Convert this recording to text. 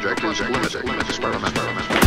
project is limited. limited, limited, limited, limited, limited, limited.